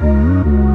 Música